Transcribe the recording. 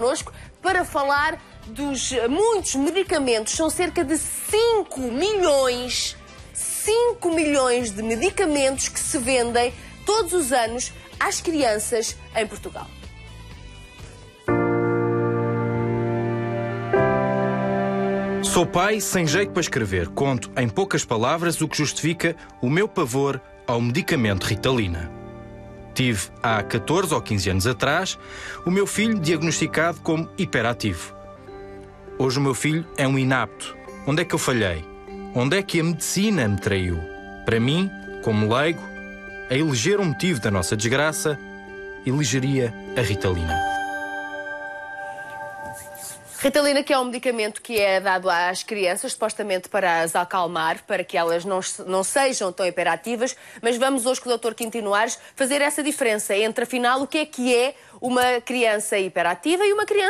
connosco para falar dos muitos medicamentos. São cerca de 5 milhões, 5 milhões de medicamentos que se vendem todos os anos às crianças em Portugal. Sou pai sem jeito para escrever. Conto em poucas palavras o que justifica o meu pavor ao medicamento Ritalina. Tive há 14 ou 15 anos atrás o meu filho diagnosticado como hiperativo. Hoje o meu filho é um inapto. Onde é que eu falhei? Onde é que a medicina me traiu? Para mim, como leigo, a eleger um motivo da nossa desgraça, elegeria a Ritalina. Ritalina, que é um medicamento que é dado às crianças, supostamente para as acalmar, para que elas não, não sejam tão hiperativas, mas vamos hoje com o Dr. Quintino Ares fazer essa diferença entre, afinal, o que é que é uma criança hiperativa e uma criança